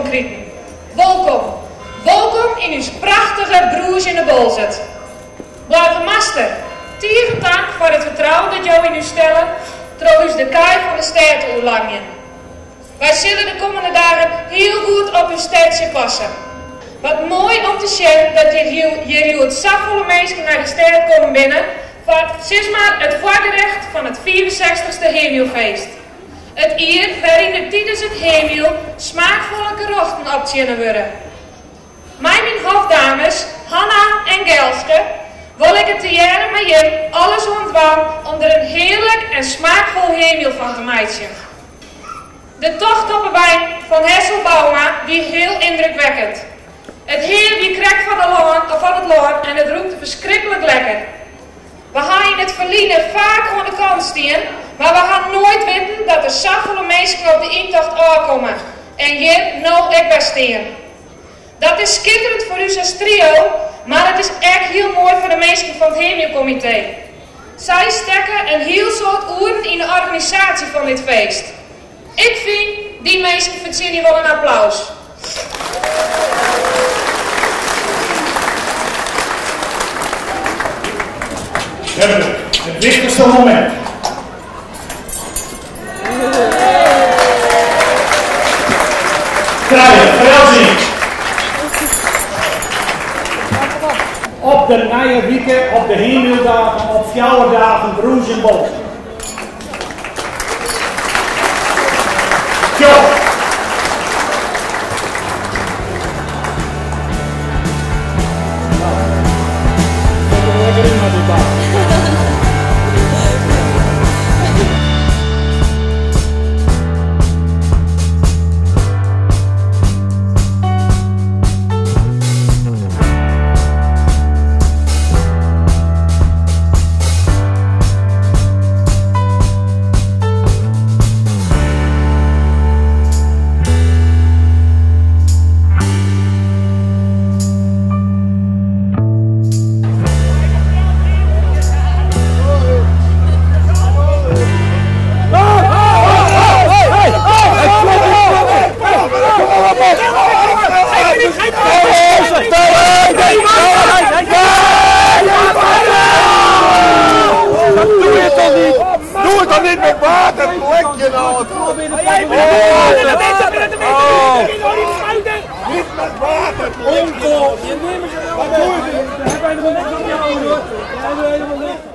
Welkom, Welkom. Welkom in uw prachtige broers in de bolzet. Blijven master. Tieren dank voor het vertrouwen dat jou in u stellen, trouwens de kaai van de stad Oelangen. Wij zullen de komende dagen heel goed op uw stadje passen. Wat mooi om te zien dat jullie het zachtvolle meisje naar de stad komen binnen, voor het, het voorgerecht van het 64ste Heliofeest. Het eer waarin de tijdens het hemel smaakvolle gerochten optjenen worden. Mijn hofdames, Hanna en Gelske, wil ik het jaren met je alles ontwaan om er een heerlijk en smaakvol hemel van te maken. De tocht op de wijn van Hessel Bauma die heel indrukwekkend. Het heer die krijgt van, de van het loon en het roept verschrikkelijk lekker. We gaan in het verliezen vaak aan de kant staan, maar we gaan nooit weten dat er zoveel mensen op de intocht aankomen. En hier nou ik staan. Dat is schitterend voor u als trio, maar het is echt heel mooi voor de mensen van het Hemelcomité. Zij stekken een heel soort uren in de organisatie van dit feest. Ik vind, die mensen verdienen wel een applaus. Hebben het wichtigste moment. Krijgen, verrassing. Op de nieuwe weken, op de hemeldagen, op dagen, broers en bos. Tjoh! niet met water, plek je nou. Niet met water, Onkel, je neemt ze wel. Wat doe je? Hebben we nog niks aan jou hoor. Daar hebben helemaal niks.